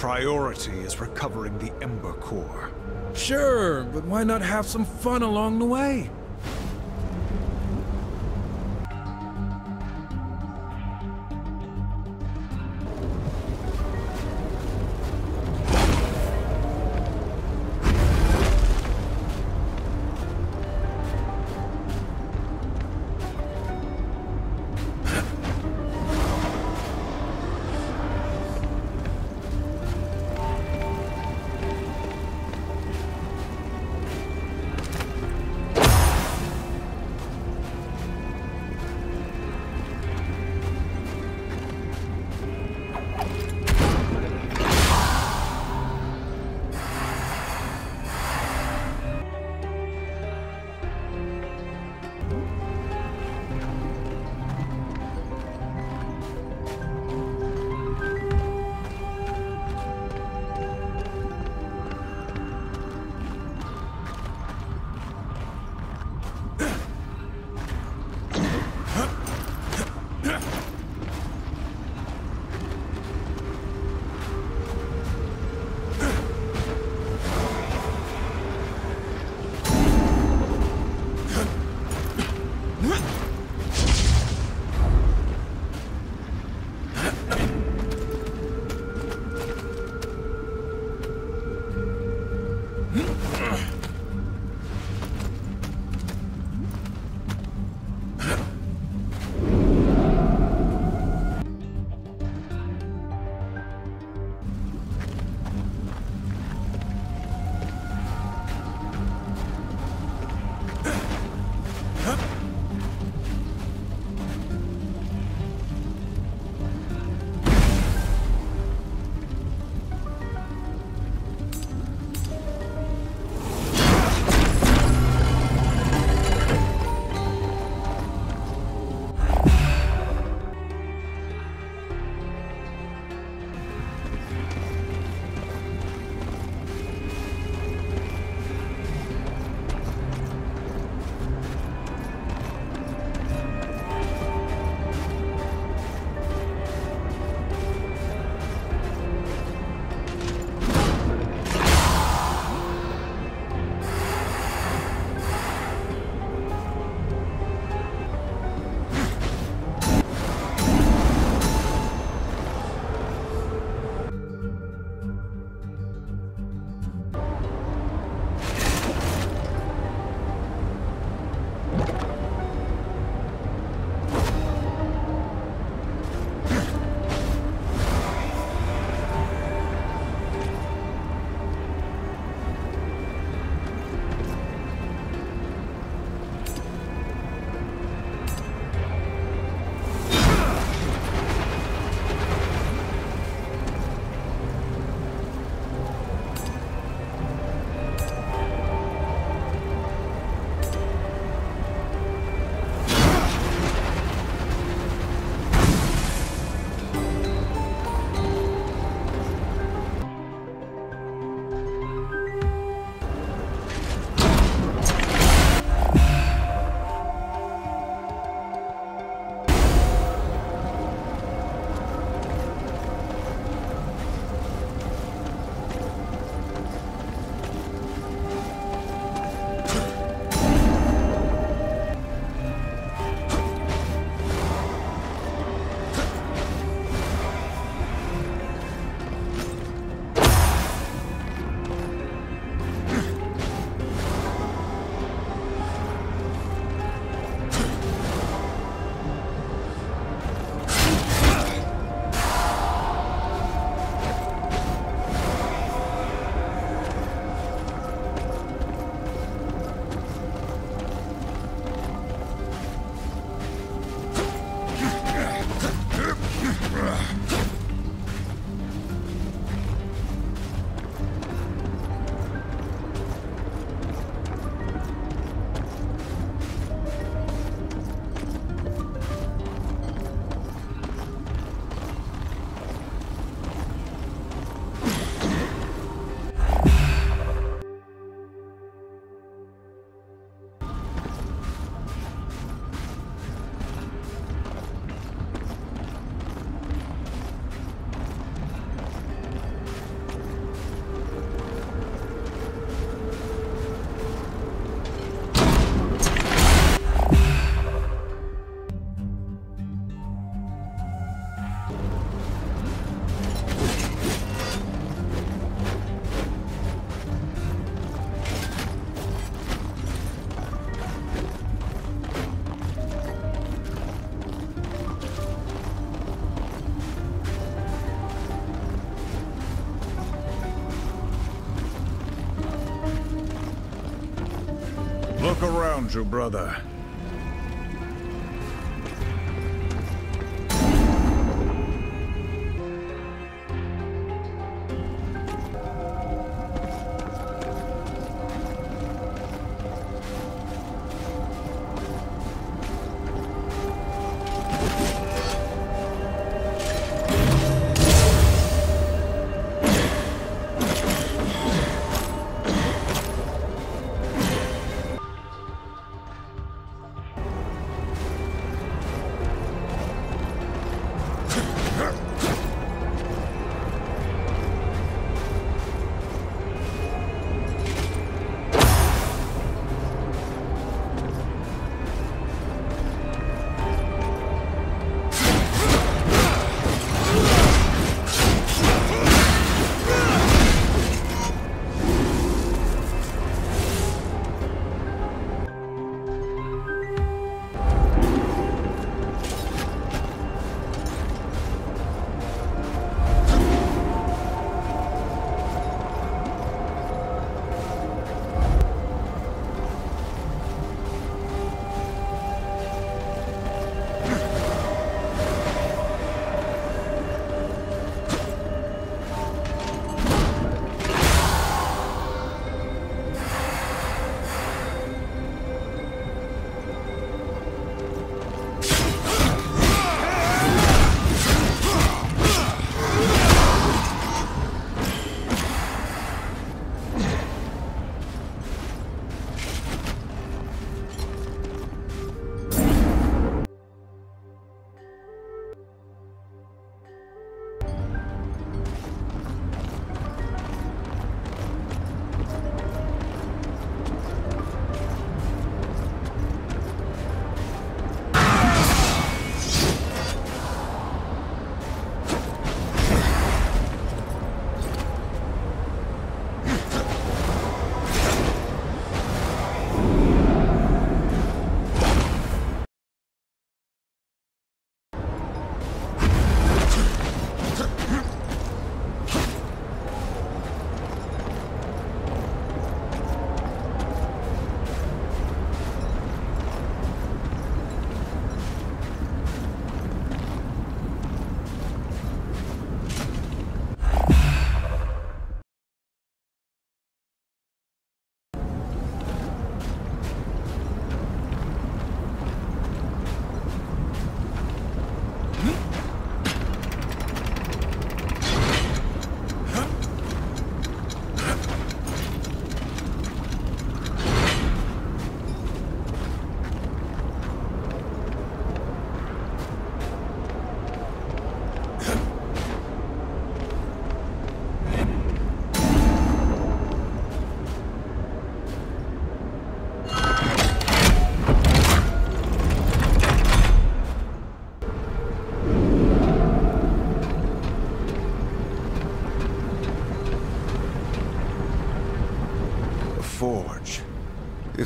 priority is recovering the Ember Core. Sure, but why not have some fun along the way? Look around you, brother.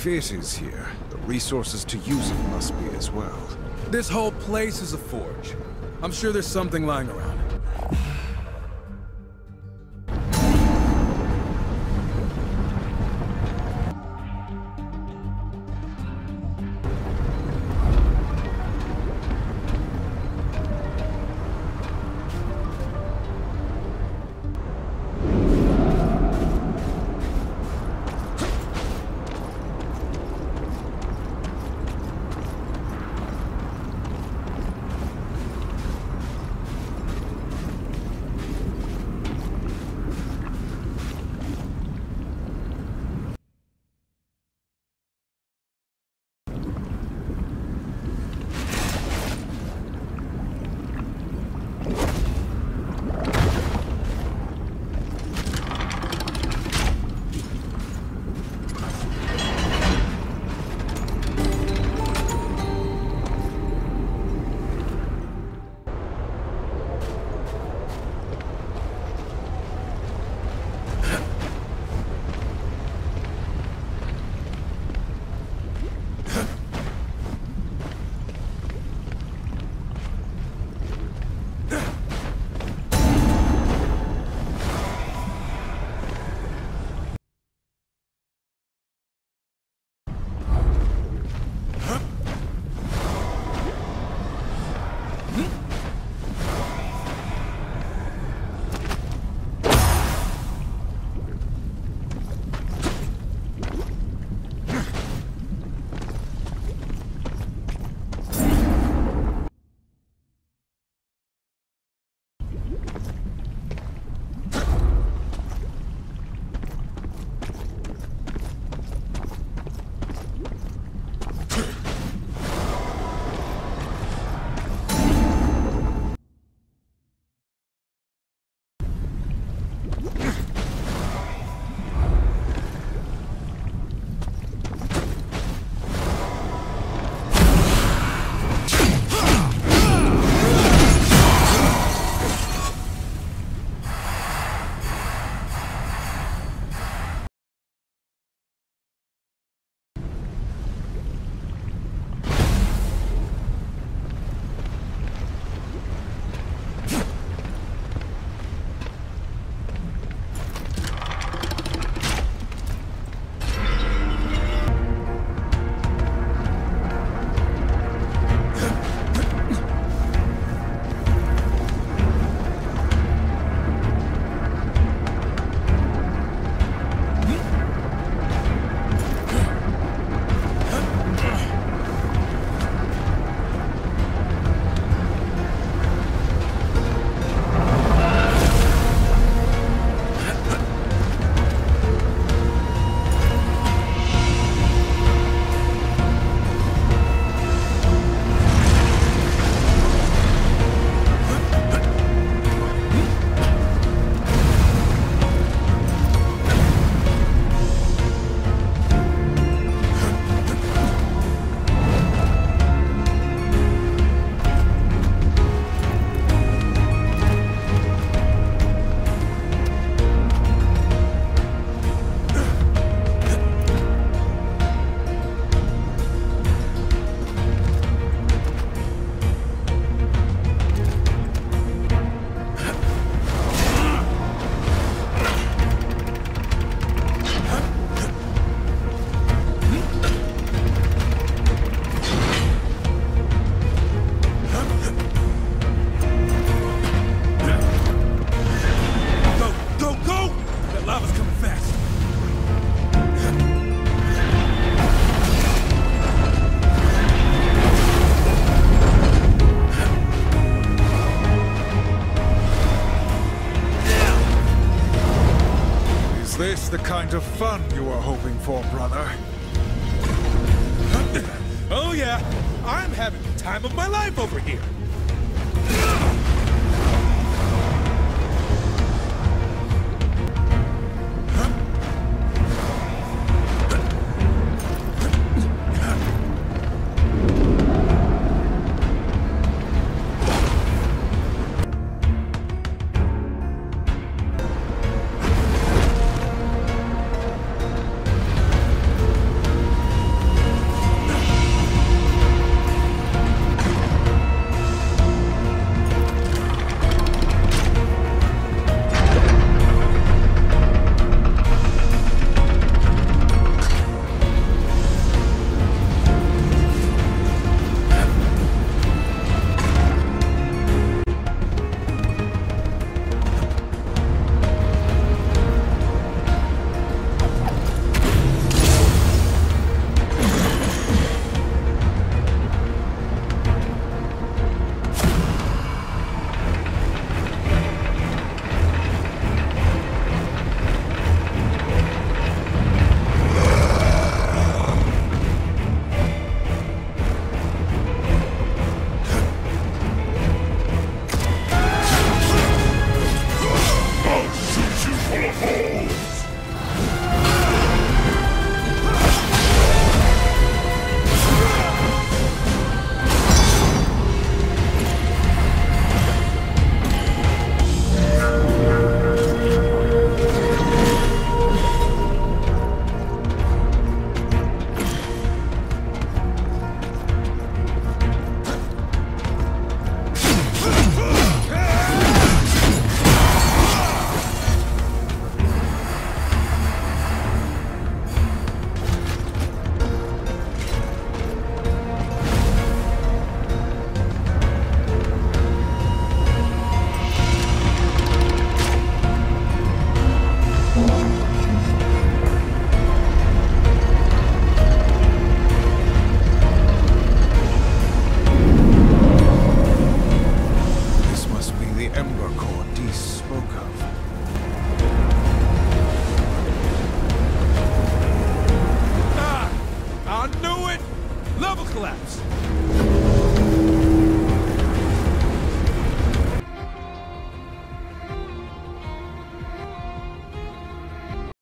If it is here, the resources to use it must be as well. This whole place is a forge. I'm sure there's something lying around.